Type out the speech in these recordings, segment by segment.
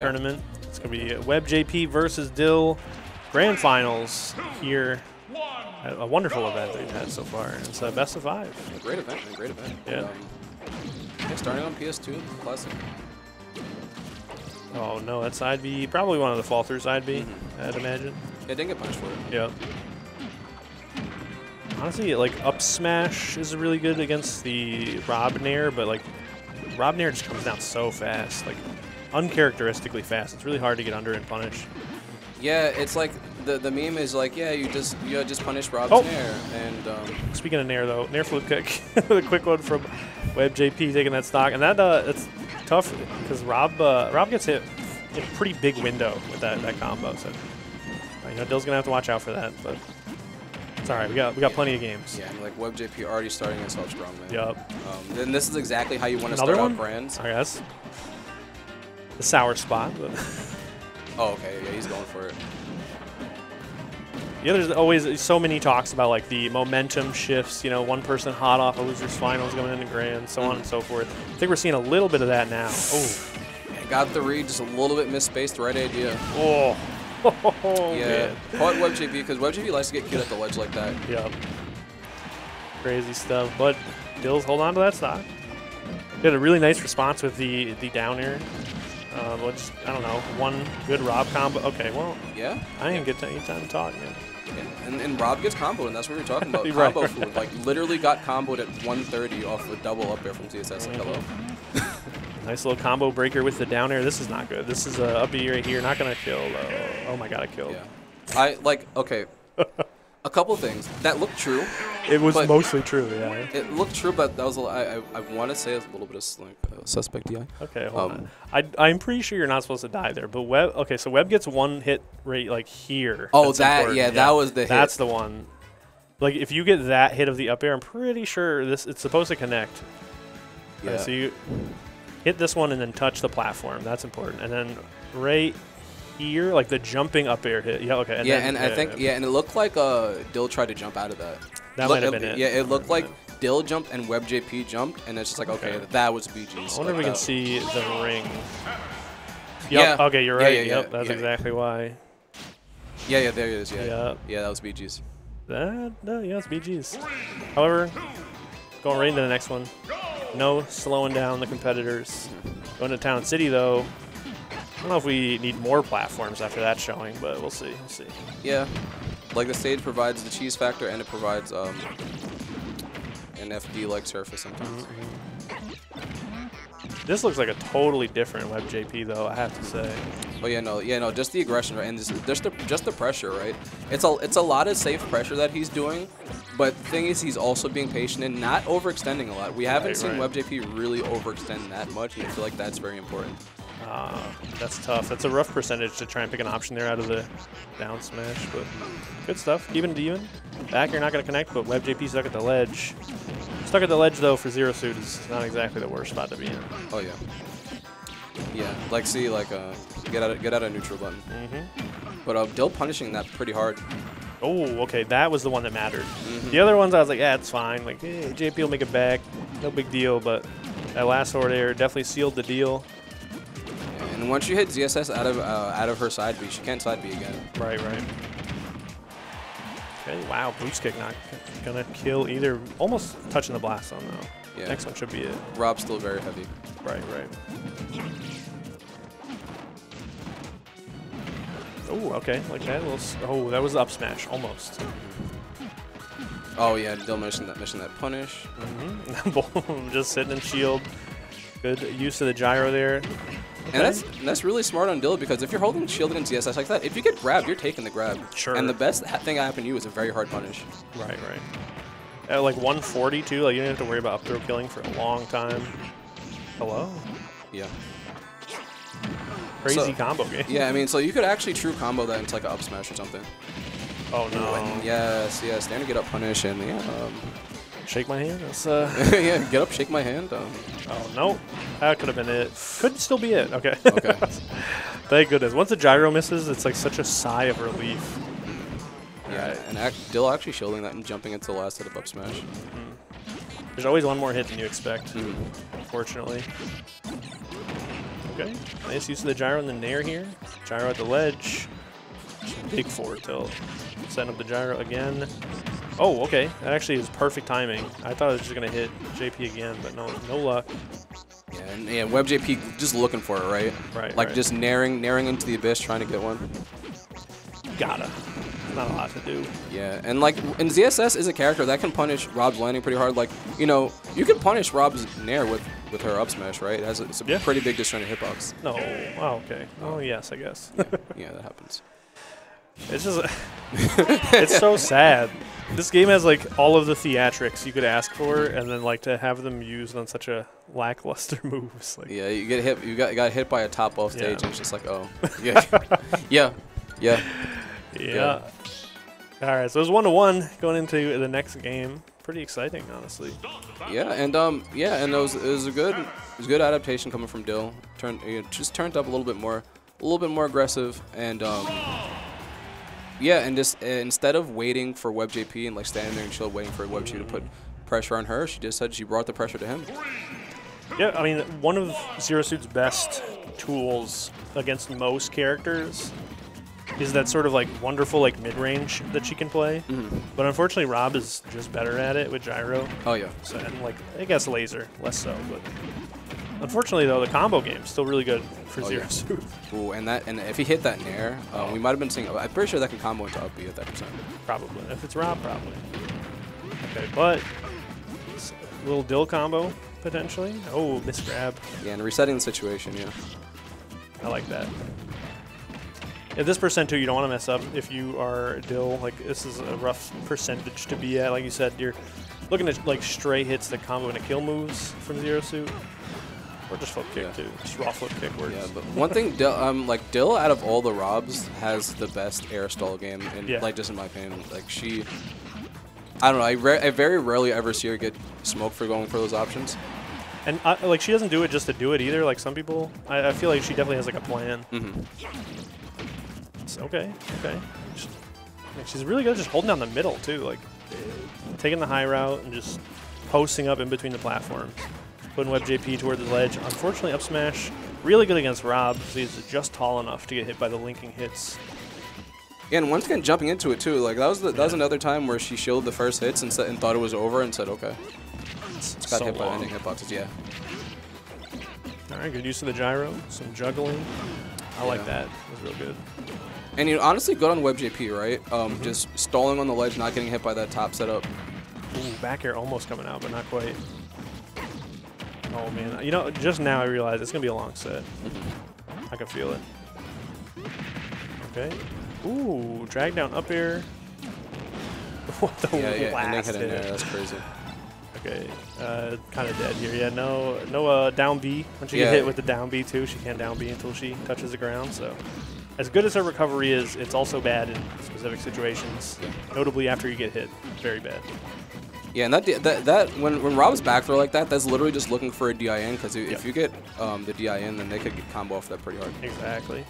tournament. It's going to be Web JP versus Dill Grand Finals here. A a wonderful event we've had so far. It's a best of five. A great event, man. Great event. Yeah. Um, yeah, starting on PS2, classic. Oh no, that side B, probably one of the fall through side B, Mhm. I'd imagine. Yeah, didn't get punished for it. Yep. Honestly, like up smash is really good against the Rob Nair, but like Rob Nair just comes down so fast, like uncharacteristically fast. It's really hard to get under and punish. Yeah, it's like the the meme is like, yeah, you just you just punish Rob's Oh. Nair, and um, Speaking of Nair though, Nair flip kick, the quick one from Web JP taking that stock, and that uh, it's tough because Rob uh, Rob gets hit in a pretty big window with that, that combo. So you know Dill's gonna have to watch out for that, but it's all right. We got we got plenty of games. yeah, like WebJP already starting himself strong, man. Yup. Um, then this is exactly how you want to start one? out brands. I guess the sour spot. Oh, okay, yeah, he's going for it. yeah, there's always so many talks about like the momentum shifts. You know, one person hot off a losers finals going into grand, so on and so forth. I think we're seeing a little bit of that now. Oh, Got the read, just a little bit misspaced, right idea. oh, yeah, man. caught WebJP because WebJP likes to get cute at the ledge like that. Yep. Crazy stuff. But Dill's hold on to that stock. Did a really nice response with the the down air. Uh, well, just, I don't know, one good Rob combo. Okay, well, Yeah, I didn't get any time to talk, man. yeah. And, and Rob gets comboed, and that's what we were talking about. Right. Combo food, like literally got comboed at 130 off a double up air from ZSS. Like, hello. Nice little combo breaker with the down air. This is not good. This is a up B right here. Not going to kill, though. Oh my god, it killed. Yeah. I like okay. a couple things that looked true. It was mostly true, yeah. It looked true, but that was a, I I, I want to say it's a little bit of like uh, suspect DI. Okay, hold Um, on. I, I'm pretty sure you're not supposed to die there, but Web. Okay, so Web gets one hit rate like here. Oh, that- important. yeah, that was the hit. That's the one. Like if you get that hit of the up air, I'm pretty sure this it's supposed to connect. Yeah. so you hit this one and then touch the platform. That's important. And then right here, like the jumping up air hit. Yeah, okay. And yeah, then- and I think yeah, and it looked like uh Dill tried to jump out of that. That Look- might have been it. Yeah, it looked like Dill jumped and WebJP jumped, and it's just like okay, Okay. that was BG's. I wonder if we can that- see the ring. Yep. Yeah. Okay, you're right. yeah, yeah, yep. That's exactly why. Yeah, yeah, there it is. Yeah, Yeah. yeah, that was BG's. That, no, yeah, it's BG's. However, going right into the next one. No slowing down the competitors. Going to Town City, though. I don't know if we need more platforms after that showing, but we'll see. We'll see. Yeah, like the stage provides the cheese factor, and it provides um an FD-like surface sometimes. This looks like a totally different WebJP though, I have to say. But yeah, no, yeah, no, just the aggression, right? And this, just the just the pressure, right? It's a it's a lot of safe pressure that he's doing, but the thing is, he's also being patient and not overextending a lot. We haven't Right, seen right. WebJP really overextend that much, and I feel like that's very important. Uh, that's tough. That's a rough percentage to try and pick an option there out of the down smash, but good stuff. Even to even. Back, you're not going to connect, but Web JP stuck at the ledge. Stuck at the ledge, though, for zero suit is not exactly the worst spot to be in. Oh yeah, yeah. Like see, like uh, get out of, get out of neutral button. Mm-hmm. But uh, Dill punishing that pretty hard. Oh, okay, that was the one that mattered. Mhm. The other ones, I was like, yeah, it's fine. Like, eh, JP will make it back, no big deal. But that last sword air definitely sealed the deal. And once you hit ZSS out of uh, out of her side B, she can't side B again. Right, right. Okay, wow, boost kick not gonna kill either. Almost touching the blast on though. Yeah. Next one should be it. Rob's still very heavy. Right, right. Oh, okay, like that. Little oh, that was up smash, almost. Oh yeah, Dill mentioned that mission that punish. Mm-hmm. Just sitting in shield. Good use of the gyro there. And that's that's really smart on Dill because if you're holding shield against ZSS like that, if you get grabbed, you're taking the grab. Sure. And the best thing that happened to you is a very hard punish. Right, right. At like 140 too, like you didn't have to worry about up throw killing for a long time. Hello? Yeah. Crazy So- combo game. Yeah, I mean, so you could actually true combo that into like an up smash or something. Oh no. And yes, yes, stand to get up punish and yeah, um, Shake my hand. That's uh. yeah, get up, shake my hand. Um, oh no. That could have been it. Could still be it. Okay. Okay. Thank goodness. Once the gyro misses, it's like such a sigh of relief. yeah, Right. and ac Dill actually shielding that and jumping into the last hit of up smash. There's always one more hit than you expect. Mhm. Unfortunately. Okay, nice use of the gyro and the nair here. Gyro at the ledge. Big forward tilt. Setting up the gyro again. Oh, okay. That actually is perfect timing. I thought I was just going to hit JP again, but no, no luck. Yeah, and yeah, WebJP just looking for it, right? Right, Like right. just naring, naring into the abyss, trying to get one. Gotta. Not a lot to do. Yeah, and like, and ZSS is a character that can punish Rob's landing pretty hard. Like, you know, you can punish Rob's nair with with her up smash, right? It has a, it's a Yeah. pretty big disjointed hitbox. No. Oh, okay. Oh, yes, I guess. yeah, Yeah, that happens. It's just, it's so sad. This game has like all of the theatrics you could ask for, and then like to have them used on such a lackluster moves. Like, Yeah, you get hit. You got got hit by a top off stage, Yeah. and it's just like, oh, yeah, yeah, yeah. yeah. All right, so it was one to one going into the next game. Pretty exciting, honestly. Yeah, and um, yeah, and it was it was a good it was a good adaptation coming from Dill. Turned you know, just turned up a little bit more, a little bit more aggressive, and um, yeah, and just uh, instead of waiting for WebJP and like standing there and chill waiting for WebJP to put pressure on her, she just said she brought the pressure to him. Yeah, I mean, one of Zero Suit's best tools against most characters is that sort of like wonderful like mid range that she can play. But unfortunately, Rob is just better at it with gyro. Oh yeah, So, and like I guess laser less so, but unfortunately though the combo game is still really good for Oh, Zero yeah. Suit. Ooh, and that and if he hit that nair, uh, we might have been seeing. I'm pretty sure that can combo into up B at that percent. Probably. If it's Rob, probably. Okay, but little Dill combo potentially. Oh, miss grab. Yeah, and resetting the situation. Yeah. I like that. At this percent too, you don't want to mess up if you are Dill. Like this is a rough percentage to be at. Like you said, you're looking at like stray hits that combo into kill moves from Zero Suit, or just flip kick Yeah. too. Just raw flip kick works. Yeah, but one thing, Dill, um, like Dill, out of all the Robs, has the best air stall game, and Yeah. like just in my opinion, like she, I don't know, I, ra- I very rarely ever see her get smoked for going for those options. And I, like she doesn't do it just to do it either. Like some people, I, I feel like she definitely has like a plan. Mm -hmm. It's okay, okay. Just- like, she's really good at just holding down the middle too, like taking the high route and just posting up in between the platforms, putting Web JP toward the ledge. Unfortunately, up smash really good against Rob. 'cause He's just tall enough to get hit by the linking hits. Yeah, and once again, jumping into it too, like that was the, that was another time where she shielded the first hits and, and thought it was over and said, okay, It's got so hit by long. ending hitboxes. Yeah, All right, good use of the gyro, some juggling. I like Yeah. that. It was real good. and you know, honestly, good on WebJP, right? Um, Mm-hmm. just stalling on the ledge, not getting hit by that top setup. Ooh, back air almost coming out, but not quite. Oh man, you know, just now I realize it's gonna be a long set. I can feel it. Okay. Ooh, drag down up air. what the Yeah, yeah, and they last hit in there. That's crazy. Okay, uh, kind of dead here. Yeah, no, no uh, down B. Once you Yeah. get hit with the down B too, she can't down B until she touches the ground. So, as good as her recovery is, it's also bad in specific situations. Notably after you get hit, very bad. Yeah, and that that, that when when Rob's back throw like that, that's literally just looking for a DIN because if Yep. you get um, the DIN, then they could get combo off that pretty hard. Exactly.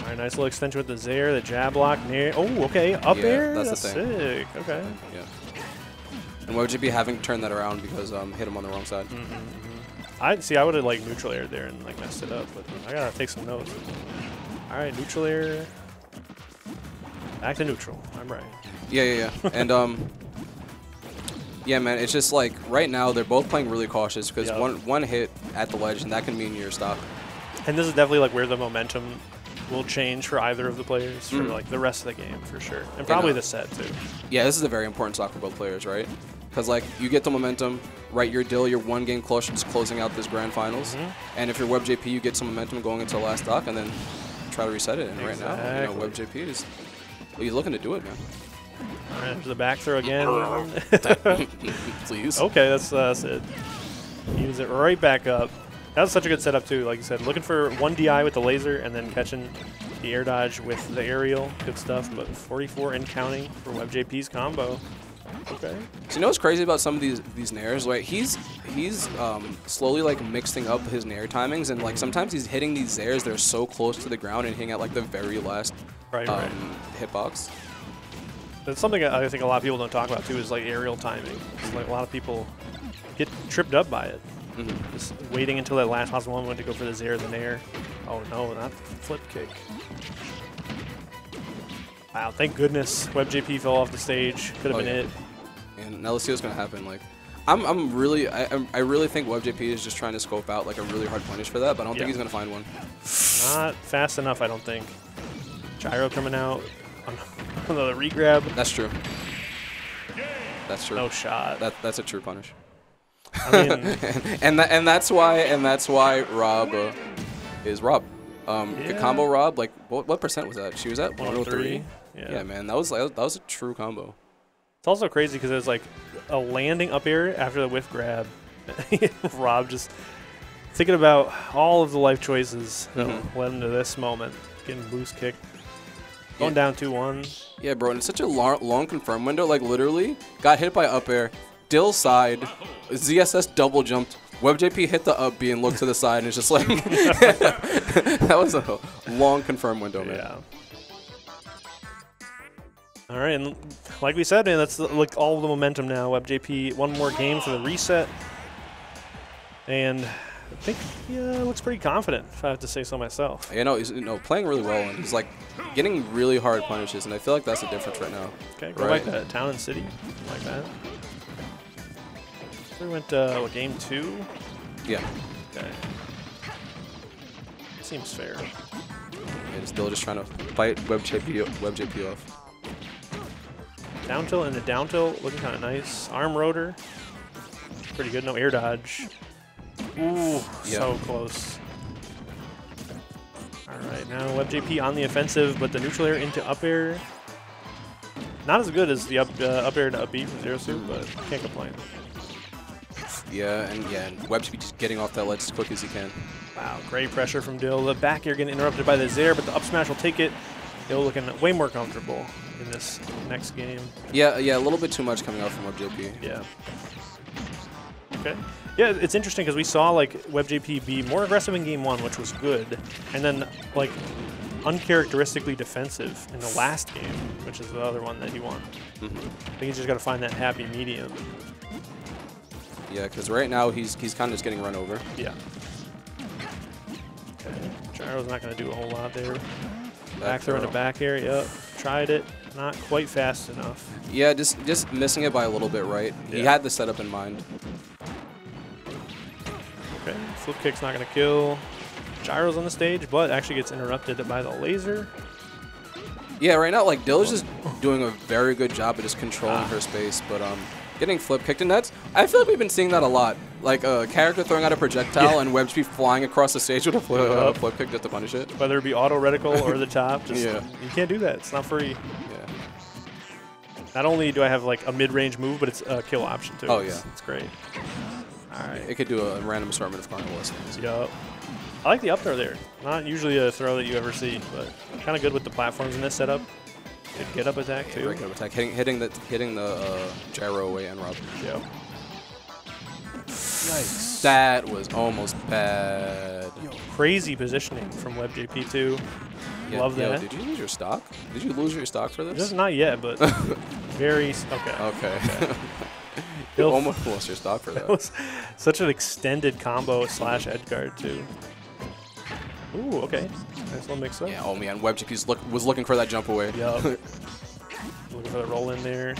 All right, nice little extension with the Zair, the jab block near. Oh, okay, up Yeah, air. that's the thing. sick. Okay. Yeah. And why would you be having turned that around because um, hit him on the wrong side? I see. I would have like neutral air there and like messed it up, but I gotta take some notes. All right, neutral air. Back to neutral. I'm right. Yeah, yeah, yeah. and um, yeah, man, it's just like right now they're both playing really cautious because Yup. one one hit at the ledge and that can mean your stop. And this is definitely like where the momentum will change for either of the players for Mhm. like the rest of the game for sure, and probably uh, the set too. Yeah, this is a very important stock for both players, right? Because like you get the momentum, right? Your Dill, you're one game closer to closing out this grand finals, Mhm. and if you're WebJP, you get some momentum going into the last stock, and then try to reset it. And right now, you know, WebJP is well, he's looking to do it, man. All right, there's the back throw again. Please. Okay, that's, that's it. Use it right back up. That was such a good setup too. Like you said, looking for one DI with the laser and then catching the air dodge with the aerial. Good stuff. But 44 and counting for WebJP's combo. Okay. So you know what's crazy about some of these these nairs? Like he's he's um, slowly like mixing up his nair timings, and like sometimes he's hitting these airs that are so close to the ground and hitting at like the very last Right, um, right. hitbox. That's something I think a lot of people don't talk about too is like aerial timing. Like a lot of people get tripped up by it. Mhm. Just waiting until that last possible moment to go for the zero the nair. Oh no, not flip kick. Wow, thank goodness WebJP fell off the stage. Could have Oh, been yeah. it. And now let's see what's gonna happen. Like, I'm, I'm really, I, I'm- I really think WebJP is just trying to scope out like a really hard punish for that, but I don't Yeah. think he's gonna find one. Not fast enough, I don't think. Gyro coming out. Another regrab. That's true. That's true. No shot. That, that's a true punish. I mean, and that, and that's why and that's why Rob uh, is Rob. Um, the Yeah. combo Rob, like what, what percent was that? She was at 103. 103. Yeah. Yeah. man, that was like, that was a true combo. It's also crazy because it was like a landing up air after the whiff grab. Rob just thinking about all of the life choices that Mhm. led him to this moment. Getting boost kicked. Going down 2 1. Yeah, bro, and it's such a long, long confirm window. Like literally, got hit by up air, Dill side, ZSS double jumped. WebJP hit the up B and looked to the side, and it's just like that was a long confirm window, man. Yeah. All right, and like we said, man, that's like all the momentum now. WebJP, one more game for the reset, and I think he uh, looks pretty confident, if I have to say so myself. You know, he's you know playing really well, and he's like getting really hard punishes, and I feel like that's the difference right now. Okay, go Right. back to town and city, like that. We went uh, what, game two. Yeah, Okay. Seems fair. and still just trying to fight WebJP, WebJP off. Down tilt and a down tilt, looking kind of nice. Arm rotor, pretty good. No air dodge. Ooh, Yeah. so close. All right, now WebJP on the offensive, but the neutral air into up air. Not as good as the up uh, up air to up B from Zero Suit, but can't complain. Yeah, and yeah, and WebJP just getting off that ledge as quick as he can. Wow, great pressure from Dill. The back air getting interrupted by the Zair, but the up smash will take it. Dill looking way more comfortable in this next game. Yeah, yeah, a little bit too much coming out from WebJP. Yeah. Okay. Yeah, it's interesting because we saw like WebJP be more aggressive in game one, which was good, and then like uncharacteristically defensive in the last game, which is the other one that he won. Mhm. I think he's just got to find that happy medium. Yeah, because right now he's he's kind of just getting run over. Yeah. Okay. Gyro's not going to do a whole lot there. Back throw in the back air. Yep. Tried it. Not quite fast enough. Yeah, just just missing it by a little bit, right? He had the setup in mind. Okay. Flip kick's not going to kill. Gyro's on the stage, but actually gets interrupted by the laser. Yeah, right now like Dill is just doing a very good job of just controlling Ah. her space, but um, getting flip kicked, and that's I feel like we've been seeing that a lot. Like a character throwing out a projectile Yeah. and WebJP flying across the stage with a flip, uh, flip kick just to punish it. Whether it be auto reticle or the top, just Yeah. you can't do that. It's not free. Yeah. Not only do I have like a mid-range move, but it's a kill option too. Oh, It's- yeah. It's great. All right. It could do a random assortment of carnival things. Yup. I like the up throw there. Not usually a throw that you ever see, but kind of good with the platforms in this setup. Good get up attack too. Very good attack, hitting hitting the hitting the uh, gyro away and Rob. Yep. Nice. That was almost bad. Crazy positioning from WebJP2. Yeah, Love yo, that. Did you lose your stock? Did you lose your stock for this? Just not yet, but very s- okay. Okay. You almost lost your stock for That that. was such an extended combo slash edge guard too. Ooh, okay. Nice little mix up. Yeah, oh man, WebJP's look was looking for that jump away. Yup. Looking for the roll in there.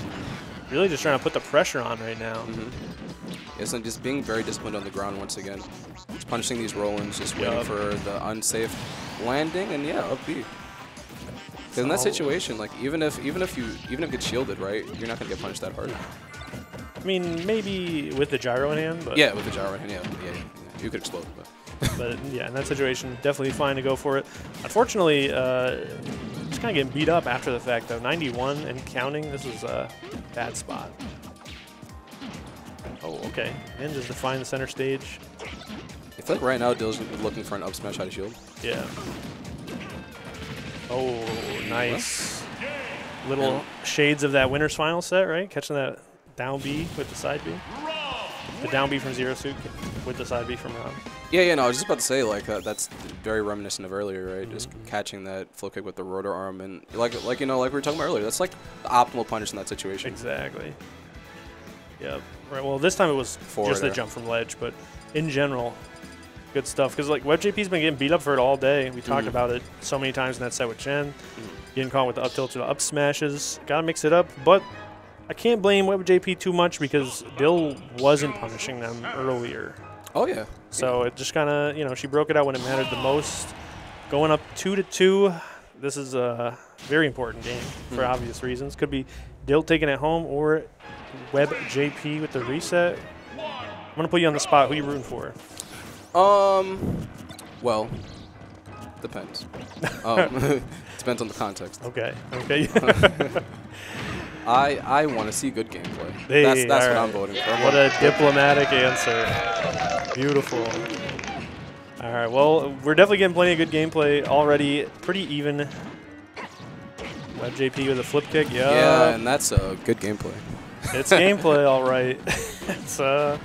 Really just trying to put the pressure on right now. Mm-hmm. Yes, and just being very disciplined on the ground once again. Just punishing these roll-ins, just waiting Yup. for the unsafe landing, and yeah, up B. in that situation, like even if even if you even if it's shielded, right, you're not gonna get punished that hard. I mean, maybe with the gyro in hand, but Yeah, with the gyro in hand, yeah, yeah, yeah, you could explode. But. but yeah, in that situation, definitely fine to go for it. Unfortunately, uh, just kind of getting beat up after the fact though. 91 and counting. This is a bad spot. Oh, okay. And just define the center stage. I feel like right now Dill's looking for an up smash out of shield. Yeah. Oh, nice. Little shades of that winner's final set, right? Catching that down B with the side B. The down B from Zero Suit with the side B from Rob. Yeah, yeah, no, I was just about to say like uh, that's very reminiscent of earlier, right? Just Mm-hmm. catching that flow kick with the rotor arm and like like you know like we were talking about earlier. That's like the optimal punish in that situation. Exactly. Yep. Right. Well, this time it was Forward just the jump from ledge, but in general, good stuff. Because like WebJP's been getting beat up for it all day. We talked Mhm. about it so many times in that set with Chen. Getting caught with the up tilt to the up smashes. Gotta mix it up, but I can't blame WebJP too much because Dill wasn't punishing them earlier. Oh yeah. So it just kind of, you know, she broke it out when it mattered the most. Going up two to two, this is a very important game for Mhm. obvious reasons. Could be Dill taking it home or Web JP with the reset. I'm gonna put you on the spot. Who you rooting for? Um, well, depends. Um, depends on the context. Okay. Okay. I I want to see good gameplay. Hey, that's that's what I'm voting for. what a diplomatic answer. Beautiful. All right. Well, we're definitely getting plenty of good gameplay already. Pretty even. Web JP with a flip kick. Yeah. yeah, and that's a good gameplay. It's gameplay, all right. it's uh,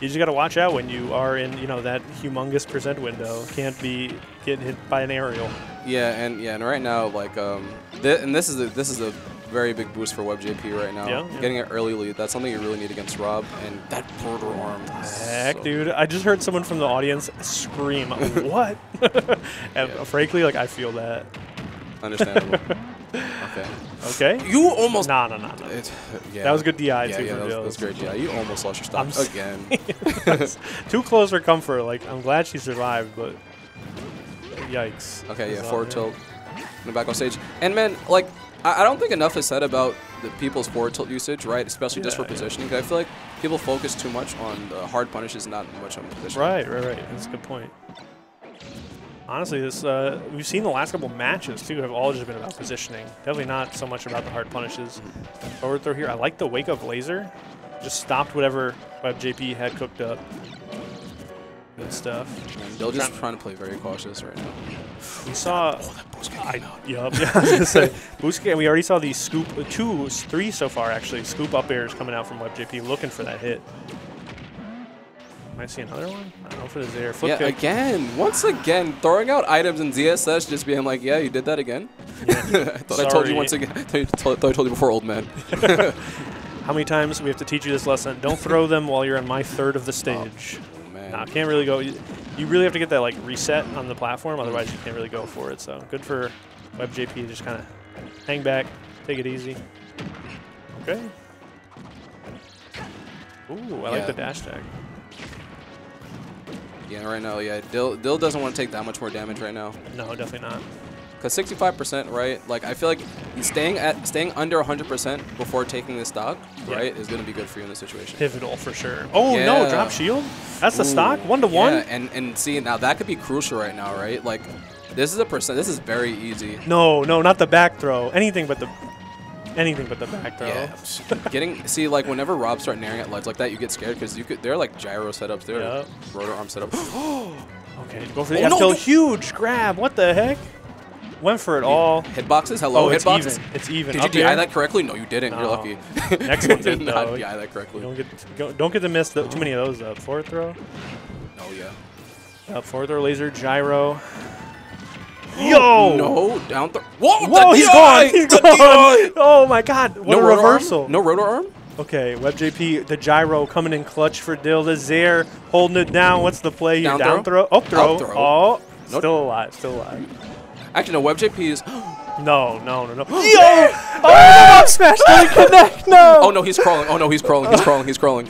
you just got to watch out when you are in, you know, that humongous percent window. Can't be getting hit by an aerial. Yeah, and yeah, and right now, like, um, th- and this is a, this is a very big boost for WebJP right now. Yeah, yeah. Getting an early lead, that's something you really need against Rob, and that rotor arm. Heck, so- dude! I just heard someone from the audience scream, "What?" and Yeah. frankly, like I feel that. Understandable. okay. Okay. You almost. Nah, nah, nah, nah. It, yeah. That was good DI Yeah, too yeah, that was, that was great. Yeah, you almost lost your stock again. Too close for comfort. Like I'm glad she survived, but yikes. Okay, yeah, forward tilt in the back on stage. And man, like, I, I don't think enough is said about the people's forward tilt usage, right? Especially just for positioning. yeah. I feel like people focus too much on the hard punishes, not much on positioning. Right, right, right. That's a good point. Honestly, this uh, we've seen the last couple matches too have all just been about positioning. Definitely not so much about the hard punishes. Forward throw here. I like the wake up laser. Just stopped whatever Web JP had cooked up. Good stuff. And they're just Trying- trying to play very cautious right now. We saw. Oh, that boost I, came out. yup, yeah, I was gonna say boost game. We already saw these scoop uh, two, three so far actually. Scoop up airs coming out from Web JP, looking for that hit. Might see another one. I don't know if it is there. Flip Yeah, kick. again, once again, throwing out items in ZSS, just being like, yeah, you did that again. I thought I told you once again. I thought, thought I told you before, old man. How many times we have to teach you this lesson? Don't throw them while you're on my third of the stage. Oh, man. Nah, can't really go. You, really have to get that like reset on the platform, otherwise you can't really go for it. So good for WebJP to just kind of hang back, take it easy. Okay. Ooh, I like the dash tag. Yeah, right now, yeah, Dill, Dill doesn't want to take that much more damage right now. No, definitely not. Cause 65%, right? Like I feel like staying at staying under 100% before taking this stock, Yeah. right, is gonna be good for you in this situation. Pivotal for sure. Oh no, drop shield. That's the stock, one to one. Yeah, and and see now that could be crucial right now, right? Like this is a percent. This is very easy. No, no, not the back throw. Anything but the, anything but the back throw. Yeah, getting see like whenever Rob start naring at ledge like that, you get scared because you could. They're like gyro setups. They're Yeah. rotor arm setups. Okay, go for oh, the Oh, no, no. Huge grab. What the heck? Went for it all. Hitboxes, hello, Oh, it's hitboxes. even. It's even. Did you DI that correctly? No, you didn't. You're lucky. Next one did not. DI that correctly. Don't get go, don't get to miss the, too many of those up. Forward throw. Oh yeah. Up forward throw laser gyro. Yo! No, down throw. Whoa! Whoa, the he's gone! He's gone! Oh my god, what no a reversal. Arm? No rotor arm? Okay, WebJP, the gyro coming in clutch for Dill. The Zair holding it down. What's the play here? Down Down, throw? throw? Up throw. Up throw. Oh, Nope. still alive, still alive. Actually, no. WebJP is. No, no, no, no. Yo! Oh, the up smash didn't connect. No. Oh no, he's crawling. Oh no, he's crawling. He's crawling. He's crawling.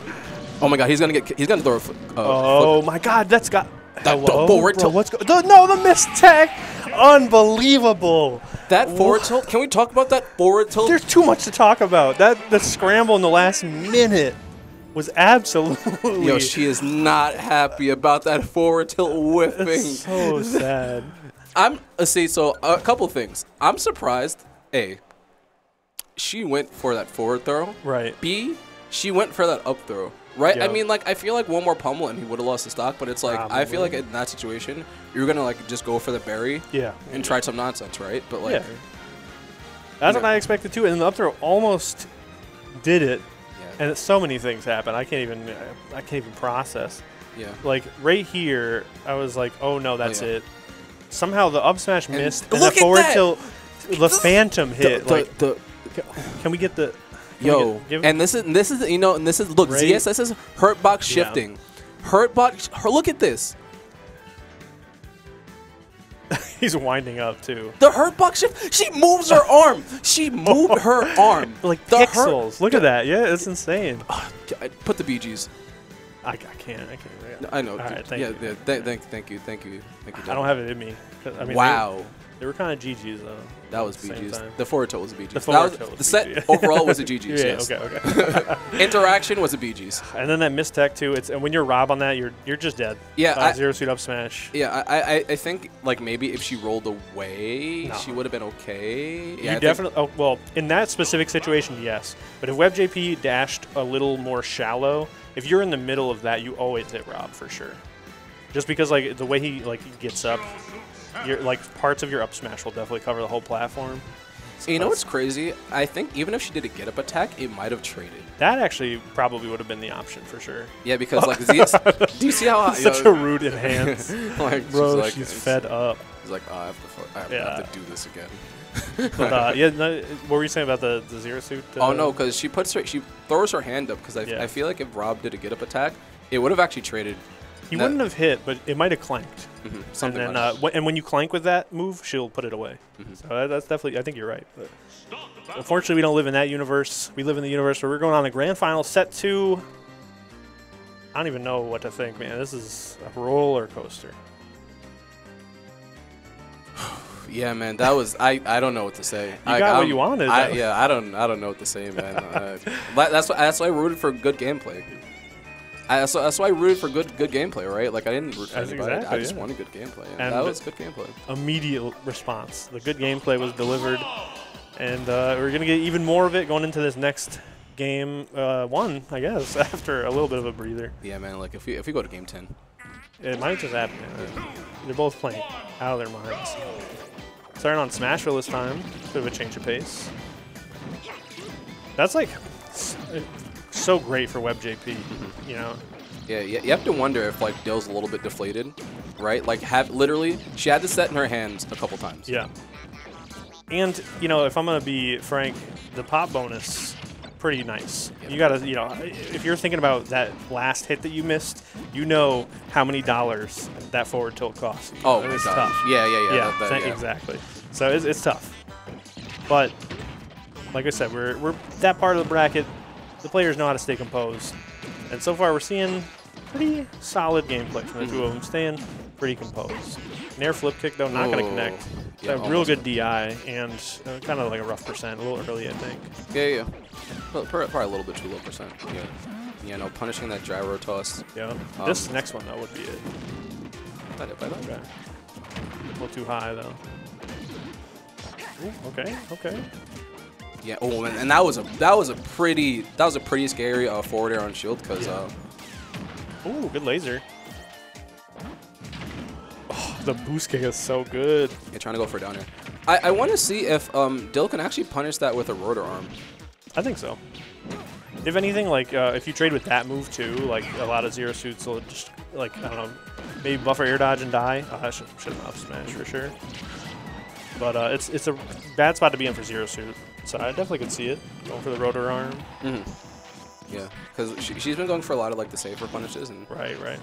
Oh my god, he's gonna get. He's gonna throw a. Uh, Oh flip. my God, that's got. That Hello, forward bro, tilt. What's go- the, no, the missed tech. Unbelievable. That forward tilt. Can we talk about that forward tilt? There's too much to talk about. That the scramble in the last minute was absolutely. Yo, she is not happy about that forward tilt whipping. It's so sad. I'm uh, see. So a couple things. I'm surprised. A. She went for that forward throw. Right. B. She went for that up throw. Right. I mean, like I feel like one more pummel and he would have lost the stock. But it's like I feel like in that situation, you're gonna like just go for the berry Yeah. and try some nonsense, right? But like, yeah. That's you what. I expected too. And the up throw almost did it. yeah, And so many things happen. I can't even. I can't even process. yeah. Like right here, I was like, oh no, that's yeah. it. Somehow the up smash And missed, and look the forward that! tilt, the phantom hit. the, like, the, can we get the? Yo, get- give- and this is this is you know, and this is look, Right? ZSS is hurt box Yeah. shifting. Hurt bot. Her, look at this. He's winding up too. The hurt box shift. She moves her arm. She moved her arm. Like the pixels. Look at that. Yeah, it's insane. Hurt, put the BGs. I, I can't. I can't. I know. All right, thank yeah, you. yeah. Th- thank, thank you. Thank you. Thank you. I don't have it in me. I mean, wow. They, were kind of GGs though. That was BGs. The forward tilt was a BGs. The forward was- was the set BG. overall was a GGs. Yeah. yes. Okay. Okay. Interaction was a BGs. and then that missed tech too. It's and when you're Rob on that, you're you're just dead. Yeah, Uh, I- zero suit up smash. Yeah, I, I, I think like maybe if she rolled away, No. she would have been okay. Yeah, I you think- definitely. Oh, well, in that specific situation, yes. But if WebJP dashed a little more shallow, if you're in the middle of that, you always hit Rob for sure. Just because like the way he like he gets up, you're like parts of your up smash will definitely cover the whole platform. You know what's crazy? I think even if she did a get up attack, it might have traded. That actually probably would have been the option for sure. Yeah, because like do you see how Such know, a rude enhance, like bro. she's like she's fed up. He's like, oh, I have to, I have, I Yeah. have to do this again. But uh, yeah, no, what were you saying about the, the zero suit? Oh uh, no, because she puts her, she throws her hand up because I, Yeah. I feel like if Rob did a get up attack, it would have actually traded. he that- wouldn't have hit, but it might have clanked. mhm, Something and then, like uh, and when you clank with that move, she'll put it away. Mhm. So that's definitely. I think you're right. But unfortunately, we don't live in that universe. We live in the universe where we're going on the grand final, set two. I don't even know what to think, man. This is a roller coaster. Yeah, man, that was I. I don't know what to say. I, got what I'm- you wanted, I, yeah, I don't. I don't know what to say, man. uh, that's why. That's why I rooted for good gameplay. I, that's, why- that's why I rooted for good good gameplay, right? Like I didn't root for That's anybody. I just yeah. wanted good gameplay, and, And that was good gameplay. Immediate response. The good gameplay was delivered, and uh, we're gonna get even more of it going into this next game uh, one, I guess, after a little bit of a breather. Yeah, man. Like if we if we go to game ten, It might just happen. They're both playing out of their minds. Starting on Smashville this time. Bit of a change of pace. That's like uh, so great for WebJP. You know, yeah, you, have to wonder if like Dill's a little bit deflated, right? Like have literally she had the set in her hands a couple times. yeah. And you know, if I'm gonna be frank, the pop bonus pretty nice. You gotta, you know, if you're thinking about that last hit that you missed, you know how many dollars that forward tilt costs. you. Oh, it's tough. Yeah, yeah, yeah. Yeah, that- that- yeah. exactly. So it's, it's tough. But like I said, we're, we're that part of the bracket. The players know how to stay composed. And so far, we're seeing pretty solid gameplay from the two of hmm. them, staying pretty composed. An air flip kick, though, not going to connect. yeah, a real good DI and uh, kind of like a rough percent, a little early, I think. Yeah, yeah. Probably, a little bit too low percent. Yeah. Yeah, no, punishing that gyro toss. Yeah. this Um, next one, though, would be it. If I- if I don't- Okay. A little too high, though. Ooh, okay, okay. Yeah. Oh, and, and that was a that was a pretty that was a pretty scary uh, forward air on shield because uh, Ooh, good laser. The boost kick is so good. you're trying to go for a down air. I, I want to see if um, Dill can actually punish that with a rotor arm. I think so. If anything, like uh, if you trade with that move too, like a lot of zero suits will just like I don't know, maybe buffer air dodge and die. Oh, I should should have up smash for sure. But uh, it's it's a bad spot to be in for zero suit. So I definitely could see it going for the rotor arm. Mm-hmm. Yeah, because she, she's been going for a lot of like the safer punishes and Right, right.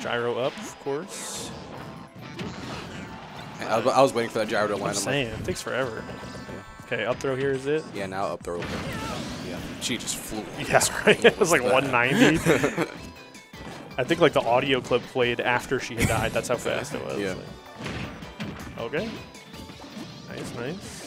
Gyro up, of course. I was, I was waiting for that gyro to land. I'm saying it takes forever. Okay, up throw here is it. yeah, now up throw. Yeah, she just flew. Yeah, right. It was like 190. I think like the audio clip played after she had died. That's how fast it was. Yeah. Like- okay. Nice, nice.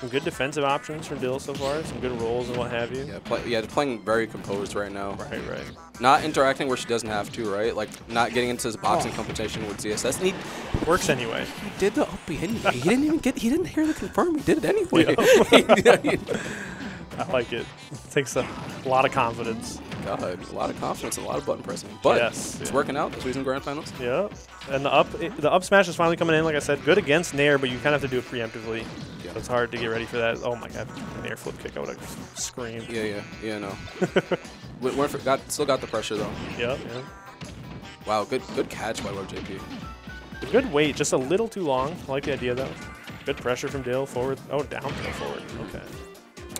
Some good defensive options from Dill so far. Some good rolls and what have you. Yeah, play, yeah, playing very composed right now. Right, right. Not interacting where she doesn't have to, right? Like not getting into this boxing oh. competition with ZSS. And he, Works anyway. he did the up anyway. He didn't even get. He didn't hear the confirm. He did it anyway. I like it. Takes a lot of confidence. God, a lot of confidence, and a lot of button pressing. But Yes, it's yeah. working out. This in grand finals. Yep. And the up the up smash is finally coming in. Like I said, good against Nair, but you kind of have to do it preemptively. Yeah. So it's hard to get ready for that. Oh my god, an air flip kick! I would have screamed. Yeah, yeah, yeah. No. we got still got the pressure though. Yep. Yeah. Wow, good good catch by JP. Good wait, just a little too long. I like the idea though. Good pressure from Dill forward. Oh, down forward. Okay.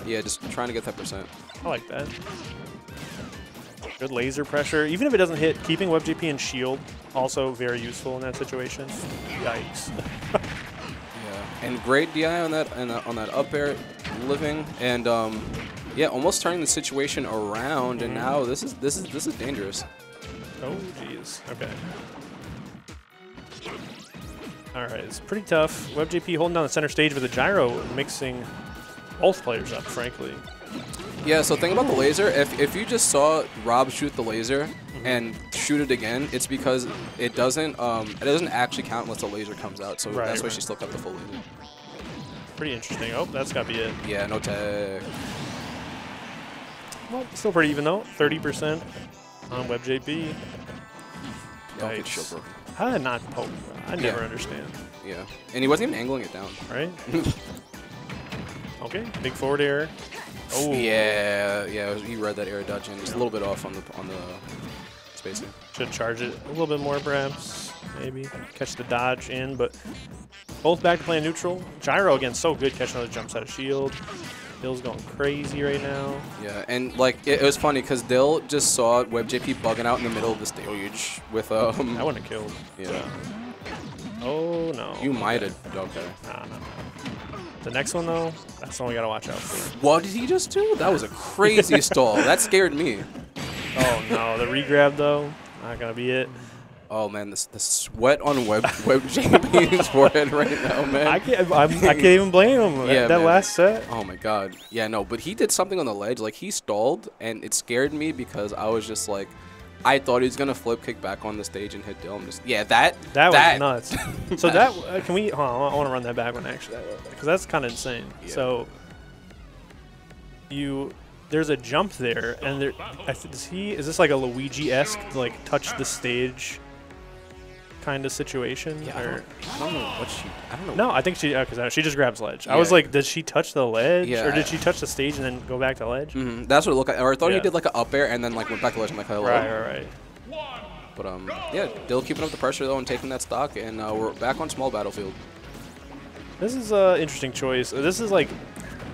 Yeah, just trying to get that percent. I like that. Good laser pressure. Even if it doesn't hit, keeping WebJP in shield also very useful in that situation. Yikes. Yeah, and great DI on that and on that up air, living, and um, yeah, almost turning the situation around. And now this is this is this is dangerous. Oh, jeez. Okay. All right, it's pretty tough. WebJP holding down the center stage with a gyro, mixing both players up, frankly. Yeah, so think about the laser. If, if you just saw Rob shoot the laser Mm-hmm. and shoot it again, it's because it doesn't um, it doesn't actually count unless the laser comes out. So Right, that's why right. she still kept the full laser. Pretty interesting. Oh, that's got to be it. Yeah, no tech. Well, still pretty even though. 30% on WebJP. Don't get shield broken. How did not poke? I never Yeah. understand. Yeah, and he wasn't even angling it down. Right? okay, big forward air. Oh, Yeah, yeah, he read that air dodge and just a little bit off on the on the spacing. Should charge it a little bit more, perhaps. Maybe catch the dodge in, but both back to playing neutral. Gyro again, so good catching those jumps out of shield. Bill's going crazy right now. Yeah, and like it, it was funny because Dill just saw WebJP bugging out in the middle of the stage with um. I wouldn't have killed. Yeah, Oh no. you might have. Okay. Nah, nah, nah. The next one though, that's the one we gotta watch out for. What did he just do? That was a crazy stall. That scared me. Oh no, the regrab though, not gonna be it. Oh man, this the sweat on Web WebJP's forehead right now, man. I can't. I'm, I can't even blame him. Yeah, that man. last set. Oh my god. Yeah, no, but he did something on the ledge. Like he stalled, and it scared me because I was just like, I thought he was gonna flip kick back on the stage and hit Dill. Just yeah, that That, that was nuts. so that uh, can we? Hold on, I want to run that back one actually, because that's kind of insane. Yeah. So you, there's a jump there, and there, I th- is he? Is this like a Luigi esque like touch the stage kind of situation? Yeah, I don't, I don't know what she. I don't know. no, I think she because she just grabs ledge. I was like, did she touch the ledge, Yeah, or did she touch the stage and then go back to ledge? hmm That's what it looked like. Or I thought he did like an up air and then like went back to ledge and like hello. Right, right, right. But um, yeah, Dill keeping up the pressure though and taking that stock, and uh, we're back on small battlefield. This is an interesting choice. This is like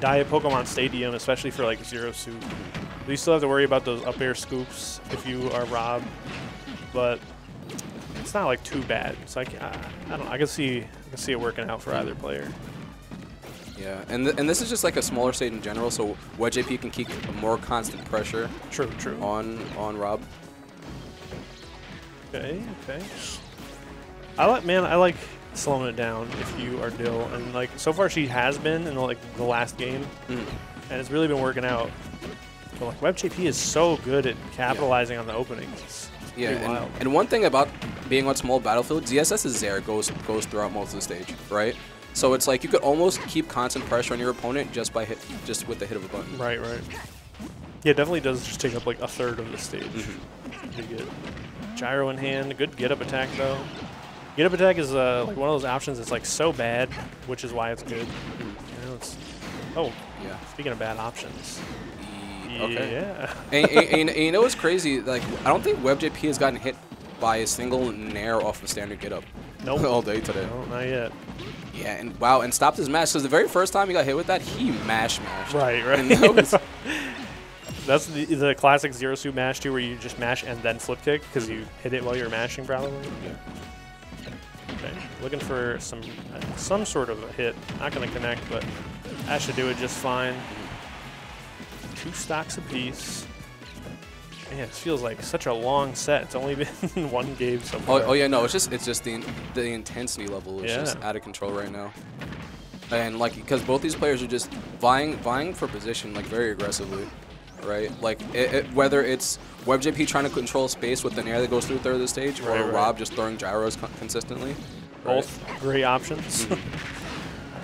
Diet Pokemon Stadium, especially for like Zero Suit. You still have to worry about those up air scoops if you are Rob, but it's not like too bad. So I, can, I, don't. know. I can see I can see it working out for either player. Yeah, and th- and this is just like a smaller state in general, so WebJP can keep more constant pressure True, true. on on Rob. Okay, okay. I like man. I like slowing it down if you are Dill, and like so far she has been in the, like the last game, Mm. and it's really been working out. But like WebJP is so good at capitalizing on the openings. It's Yeah, and, wild. and one thing about being on small battlefield, ZSS's Zair goes goes throughout most of the stage, right? So it's like you could almost keep constant pressure on your opponent just by hit, just with the hit of a button. Right, right. Yeah, it definitely does just take up like a third of the stage. Mm-hmm. Pretty good. Gyro in hand, good get up attack though. Get up attack is uh, like one of those options that's like so bad, which is why it's good. You know, it's, oh, Yeah. speaking of bad options. Okay. Yeah. and, and, and- and you know what's crazy? Like I don't think WebJP has gotten hit by a single nair off a standard get up Nope. all day today. No, not yet. Yeah, and wow, and stopped his mash. Because the very first time he got hit with that, he mash mashed. Right, right. That was- That's the, the classic zero suit mash too, where you just mash and then flip kick because you hit it while you're mashing, probably. Okay, looking for some uh, some sort of a hit. Not going to connect, but that should do it just fine. Two stocks apiece. Man, this feels like such a long set. It's only been one game so Oh, far. oh yeah, no, it's just it's just the the intensity level is just out of control right now. And like because both these players are just vying vying for position like very aggressively, right? Like it, it, whether it's WebJP trying to control space with an air that goes through third of the stage, or Right, right. Rob just throwing gyros con- consistently. right? Both great options. Mm-hmm.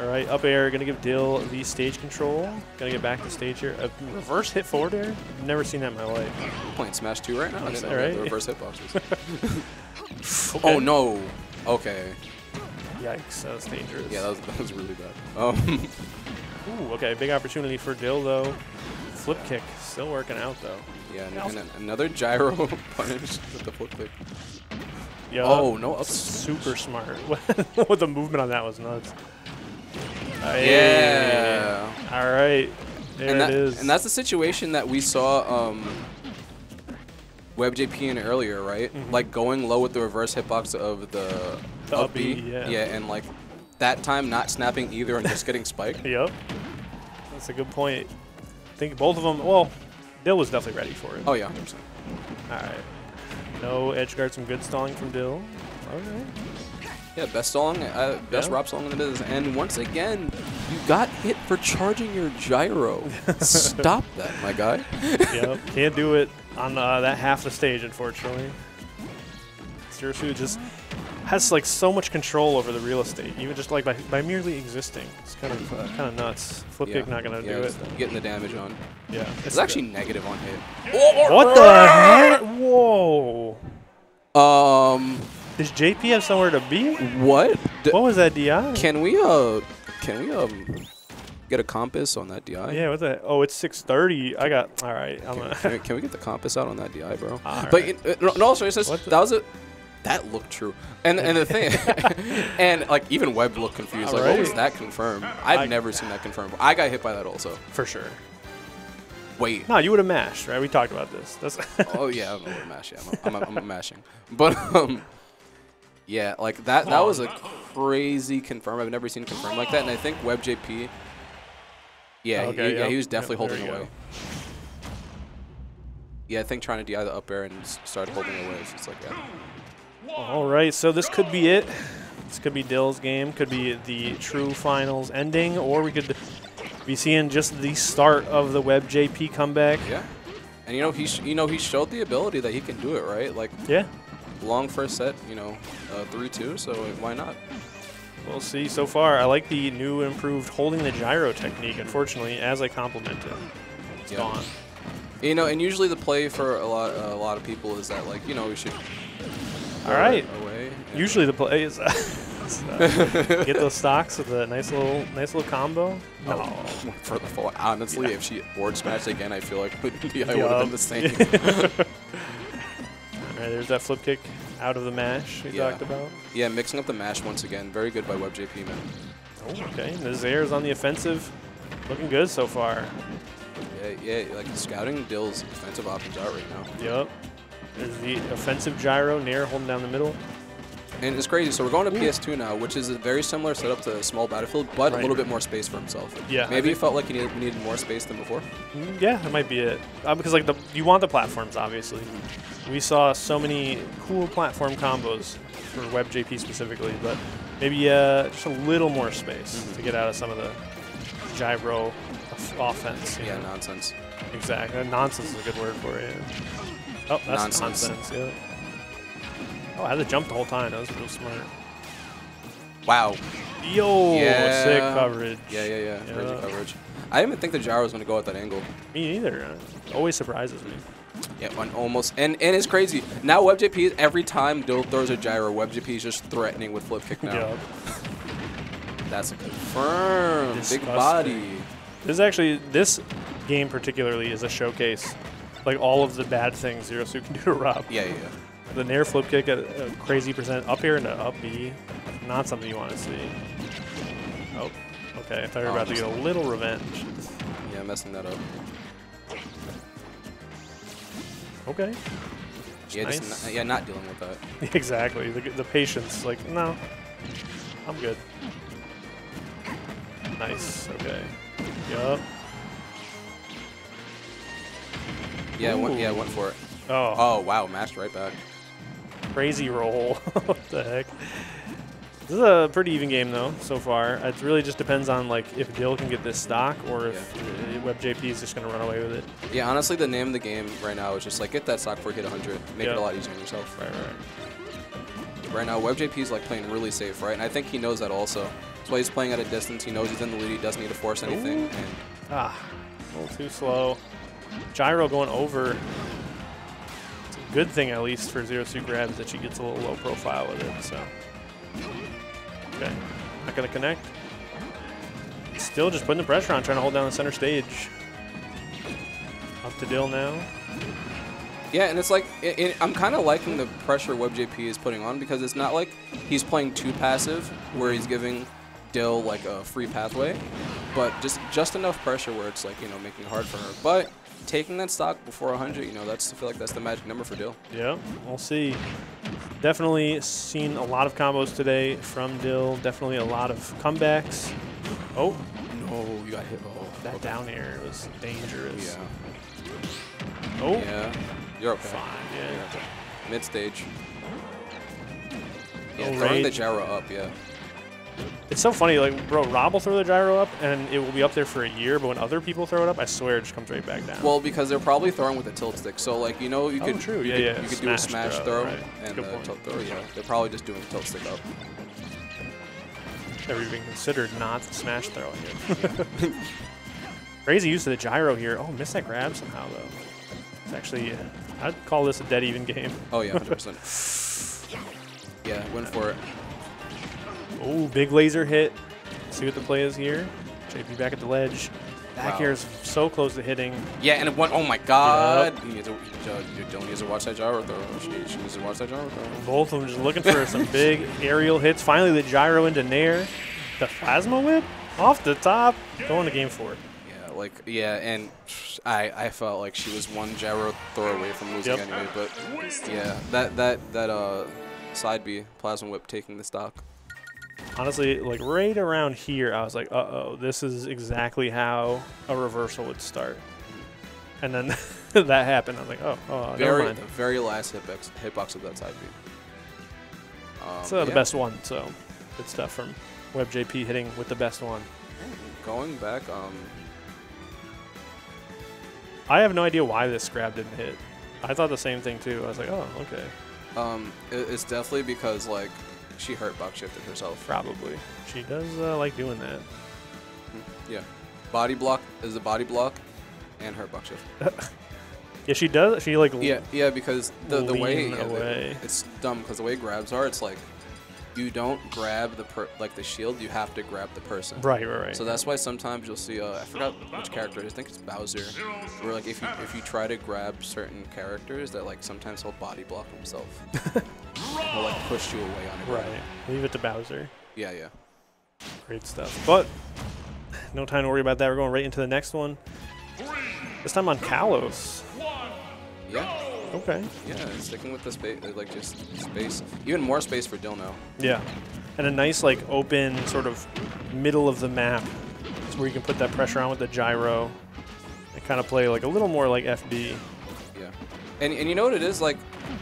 All right, up air, gonna give Dill the stage control. Gonna get back to stage here. A reverse hit forward air? Never seen that in my life. I'm playing Smash 2 right now. I didn't right? the reverse hitboxes. Okay. oh no. Okay. Yikes, that was dangerous. Yeah, that was, that was really bad. Um, Ooh, okay, big opportunity for Dill though. Flip kick, still working out though. yeah, and, and another gyro punish with the flip kick. Yeah. Oh, no ups. Super smart. what the movement on that was nuts. Yeah. All right. There and, that, it is. and that's the situation that we saw um, WebJP in earlier, right? Like going low with the reverse hitbox of the. The up up B, Yeah. yeah. and like that time not snapping either and just getting spiked. Yep. That's a good point. I think both of them. Well, Dill was definitely ready for it. Oh yeah, 100%. All right. No edge guard, some good stalling from Dill. All right. Yeah, best song, uh, best Yeah. rap song in the business. And once again, you got hit for charging your gyro. Stop that, my guy. yep. Can't do it on uh, that half the stage, unfortunately. Suit just has like so much control over the real estate, even just like by, by merely existing. It's kind of uh, kind of nuts. Flip kick not gonna yeah, do it. Getting the damage on. Yeah. It's actually negative on hit. What the heck? Whoa. Um, Does JP have somewhere to be? what? D- What was that DI? can we uh, can we um, get a compass on that DI? yeah, what the? Oh, it's 6:30. I got. All right. I'm Can, gonna. can we, can we get the compass out on that DI, bro? All But right. in, no, no, seriously, that was a that looked true. And and the thing, and like even Webb looked confused. Like, what was that confirmed? I've I- never seen that confirmed. I got hit by that also. For sure. Wait. No, you would have mashed, right? We talked about this. That's. oh yeah, I'm a mash. Yeah, I'm, a, I'm, a, I'm a mashing. But um, yeah, like that. That was a crazy confirm. I've never seen confirm like that. And I think WebJP. Yeah, Okay, he, yeah, he was definitely Yep, holding away. Yeah, I think trying to DI the up air and started holding away. So it's like, yeah. All right, so this could be it. This could be Dill's game. Could be the true finals ending, or we could be seeing just the start of the WebJP comeback. Yeah. And you know he sh- you know he showed the ability that he can do it, right? Like Yeah, long first set, you know, uh, three two. So why not? we'll see. So far, I like the new improved holding the gyro technique. Unfortunately, as I compliment it, it's Yeah. gone. You know, and usually the play for a lot a lot of people is that like you know we should. All right. Away. Usually the play is uh, get those stocks with a nice little nice little combo. No. Oh, for the fall. Honestly, Yeah. if she board smashed again, I feel like the DI would have been the same. All right, there's that flip kick out of the mash we Yeah. talked about. yeah, mixing up the mash once again. Very good by WebJP, man. Oh, okay. Nazir's on the offensive. Looking good so far. Yeah, yeah, like scouting Dill's offensive options out right now. Yep. There's the offensive gyro, Nair holding down the middle. And it's crazy. So we're going to PS2 now, which is a very similar setup to a small battlefield, but Right. a little bit more space for himself. Yeah, Maybe he felt like he needed, needed more space than before. Mm, Yeah, that might be it. Uh, because like the you want the platforms, obviously. We saw so many cool platform combos for WebJP specifically, but maybe uh, just a little more space Mm-hmm. to get out of some of the gyro offense. Yeah, know? nonsense. Exactly. Uh, Nonsense is a good word for it. Oh, that's Nonsense. nonsense. Yeah. Oh, I had to jump the whole time. That was real smart. Wow. Yo, Yeah. sick coverage. Yeah, yeah, yeah. Yeah. coverage. I didn't even think the gyro was going to go at that angle. Me neither. Uh, always surprises me. Yeah, almost. And and it's crazy. Now WebJP, every time Dill throws a gyro, WebJP is just threatening with flip kick now. Yeah. That's a confirm. Big body. This is actually this game particularly is a showcase, like all of the bad things Zero Suit can do to Rob. Yeah, yeah, yeah. The nair flip kick at a crazy percent up here into up B, not something you want to see. Oh, okay. I thought you were Oh, about to get a little revenge. Yeah, messing that up. Okay. Yeah, just Nice. not, yeah, not dealing with that. exactly. The, the patience, like, no, I'm good. Nice. Okay. Yup. Yeah, went, yeah, went for it. Oh, Oh wow, mashed right back. crazy roll. what the heck? This is a pretty even game though so far. It really just depends on like if Dill can get this stock or if uh, WebJP is just gonna run away with it. Yeah, honestly, the name of the game right now is just like get that stock before you hit 100. Make it a lot easier on yourself. Right, right. Right now, WebJP is like playing really safe, right? And I think he knows that also. That's why he's playing at a distance. He knows he's in the lead. He doesn't need to force anything. And Ah, a little too slow. Gyro going over. It's a good thing at least for Zero Suit grabs that she gets a little low profile with it. So, okay, not gonna connect. Still just putting the pressure on, trying to hold down the center stage. Up to Dill now. yeah, and it's like it, it, I'm kind of liking the pressure WebJP is putting on because it's not like he's playing too passive, where he's giving Dill like a free pathway, but just just enough pressure where it's like you know making it hard for her. But taking that stock before 100, you know, that's I feel like that's the magic number for Dill. Yeah, we'll see. Definitely seen a lot of combos today from Dill. Definitely a lot of comebacks. Oh, No, you got hit. Oh, that okay. down air was dangerous. Yeah. Oh, Yeah. You're okay. fine. Yeah. You're okay. Mid stage. Yeah, Oh, throwing the rage. gyro up, yeah. It's so funny, like, bro, Rob will throw the gyro up and it will be up there for a year, but when other people throw it up, I swear it just comes right back down. Well, because they're probably throwing with a tilt stick. So, like, you know, you Oh, could, true. You Yeah, could, yeah. You could do a Smash smash throw, throw, right. and Good a point. tilt throw. Yeah, they're probably just doing tilt stick up. Never even considered not smash throwing it. Crazy use of the gyro here. Oh, missed that grab somehow, though. It's actually, uh, I'd call this a dead even game. Oh yeah, 100%. yeah, went for it. Oh, big laser hit. See what the play is here. JP back at the ledge. Back Wow. air is so close to hitting. Yeah, and it went. Oh my God! You need to. You don't need to watch that gyro throw. She, she needs to watch that gyro throw. Both of them just looking for some big aerial hits. Finally, the gyro into Nair. The plasma whip off the top. Going to game four. Yeah, like yeah, and I I felt like she was one gyro throw away from losing Yep. anyway. But yeah, that that that uh side B plasma whip taking the stock. Honestly, like right around here, I was like, uh oh, this is exactly how a reversal would start. And then that happened. I was like, oh, oh never Very mind. the very last hitbox hitbox of that side B. Um, It's uh, the best one, so good stuff from WebJP hitting with the best one. Going back, um, I have no idea why this grab didn't hit. I thought the same thing too. I was like, oh, okay, um, it, it's definitely because like she hurt box shifted herself. probably. She does uh, like doing that. Yeah, body block is a body block, and hurt box shift. Yeah, she does. She like Yeah, yeah, because the the way yeah, the- away. it's dumb because the way grabs are, it's like you don't grab the per like the shield, you have to grab the person. right, right, right. So that's why sometimes you'll see uh, I forgot which character. I think it's Bowser. Where like if you if you try to grab certain characters that like sometimes he'll body block himself. he'll like push you away on it. right. Leave it to Bowser. Yeah, yeah. Great stuff. But no time to worry about that. We're going right into the next one. This time on Kalos. Yeah, Okay. yeah. Sticking with the space, uh, like just space, even more space for Dill now. Yeah. And a nice like open sort of middle of the map where you can put that pressure on with the gyro and kind of play like a little more like FD. Yeah, and and you know what it is like,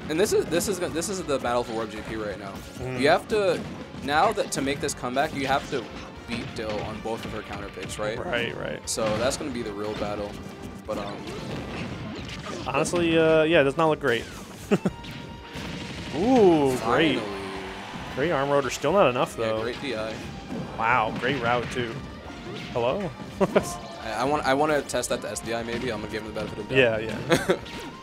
and this is this is this is the battle for WebJP right now. Mm. You have to now that to make this comeback, you have to beat Dill on both of her counter picks, right? Right, right. So that's gonna be the real battle. But um, Honestly, uh, yeah, it does not look great. Ooh, great. finally, Great arm rotor. Still not enough, yeah, though. great DI. Wow, great route, too. Hello? I, I want I want to test that to SDI maybe. I'm gonna give him the benefit of the yeah, yeah.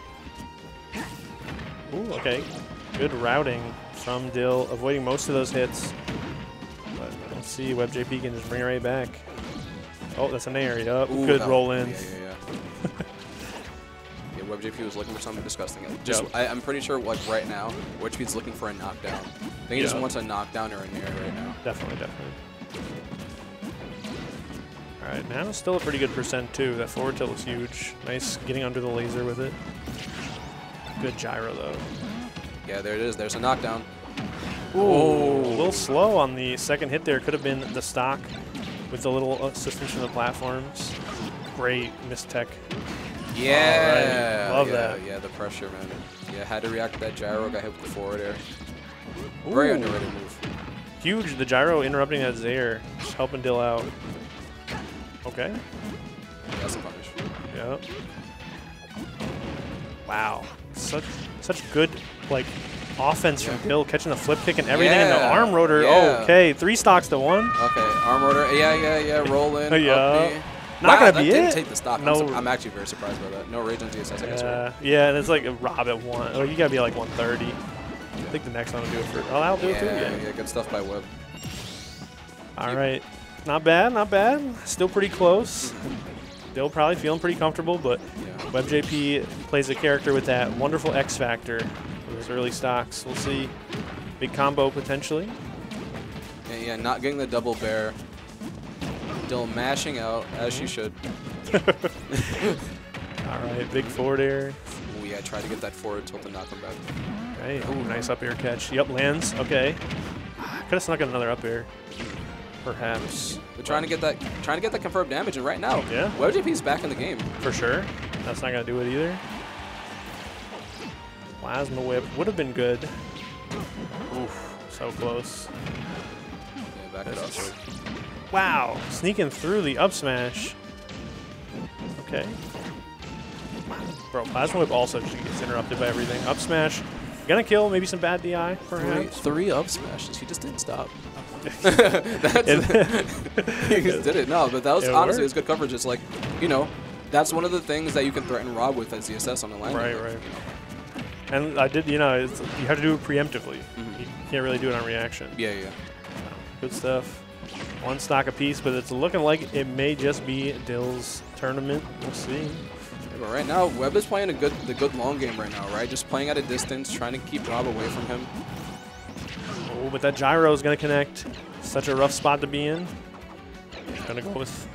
Okay. Good routing from Dill, avoiding most of those hits. But let's see, WebJP can just bring it right back. Oh, that's an air. Yup. Ooh, Good roll ins. Yeah, yeah, yeah. yeah, WebJP was looking for something disgusting. Just, Yep. I, I'm pretty sure, like right now, WebJP's looking for a knockdown. I think he just wants a knockdown or an nair right now. Definitely, definitely. All right, now still a pretty good percent too. That forward tilt is huge. Nice getting under the laser with it. Good gyro though. Yeah, there it is. There's a knockdown. Ooh, a oh. little slow on the second hit there. Could have been the stock with the little assistance from the platforms. Great miss tech. Yeah. Love yeah, that. Yeah, the pressure, man. Yeah, had to react to that gyro. Got hit with the forward air. Very Ooh. underrated move. Huge. The gyro interrupting that Zair. Just helping Dill out. Okay. That's a punish. Yep. Wow. Such such good like offense Yeah. from Dill, catching the flip kick and everything in the arm rotor. Yeah. Okay, three stocks to one. Okay, arm rotor. Yeah, yeah, yeah. Roll in. Yeah. Not wow, gonna be didn't it. take the stock. I'm, No. I'm actually very surprised by that. No rage on ZSS. I guess. Yeah, right? yeah, and it's like a Rob at one. Oh, you gotta be like 130. I think the next one will do it for. Oh, that'll do it too. Yeah, Yeah. yeah, good stuff by Web. All right. Not bad, not bad. Still pretty close. Still probably feeling pretty comfortable, but Yeah. WebJP plays a character with that wonderful X factor. Early stocks. We'll see. Big combo potentially. yeah, yeah, not getting the double bear. Still mashing out as she should. All right, big forward air. Ooh, yeah, try to get that forward tilt and knock him back. Right. Ooh, nice up air catch. Yep, lands. Okay. Could have snuck in another up air. Perhaps. They're trying to get that, trying to get that confirmed damage, and right now, Yeah. WebJP's back in the game. For sure. That's not going to do it either. Plasma whip would have been good. Oof, so close. Yeah, back it up. Wow, sneaking through the up smash. Okay. Bro, Plasma Whip also just gets interrupted by everything. Up smash, gonna kill, maybe some bad DI, Three, perhaps. three up smashes. He just didn't stop. That's, he just did it. No, but that was It honestly worked. it's good coverage. It's like, you know, that's one of the things that you can threaten Rob with as the assess on the line. Right, right. you know. And I did, you know, it's, you have to do it preemptively. Mhm. You can't really do it on reaction. Yeah, yeah. Good stuff. One stock apiece, but it's looking like it may just be Dill's tournament. We'll see. Yeah, But right now, Webb is playing a good, the good long game right now, right? Just playing at a distance, trying to keep Rob away from him. Oh, but that gyro is going to connect. Such a rough spot to be in. Gonna go with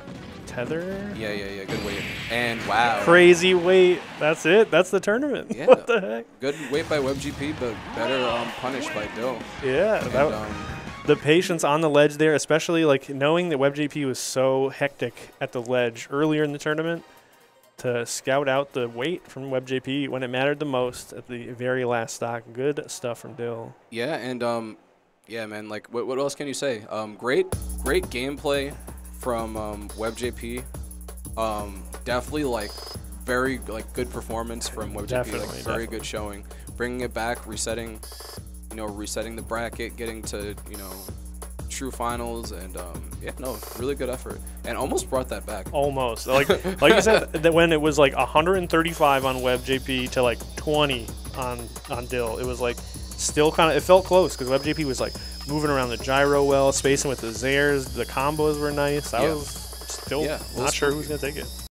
tether. Yeah, yeah, yeah. Good wait. And wow. Crazy wait. That's it. That's the tournament. Yeah. What the heck? Good wait by WebJP, but better um, punished by Dill. Yeah. And, That, um, the patience on the ledge there, especially like knowing that WebJP was so hectic at the ledge earlier in the tournament to scout out the wait from WebJP when it mattered the most at the very last stock. Good stuff from Dill. Yeah, and um, yeah, man. Like, what, what else can you say? Um, great, great gameplay from um, WebJP. Um, definitely like very like good performance from WebJP. Definitely, like very definitely. good showing. Bringing it back, resetting, you know, resetting the bracket, getting to you know, true finals, and um, yeah, no, really good effort, and almost brought that back. Almost. Like like you said, that when it was like 135 on WebJP to like 20 on on Dill, it was like still kind of it felt close because WebJP was like moving around the gyro well, spacing with the Zairs, the combos were nice. I Yeah. was still Yeah, not sure who's gonna take it.